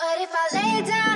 But if I lay down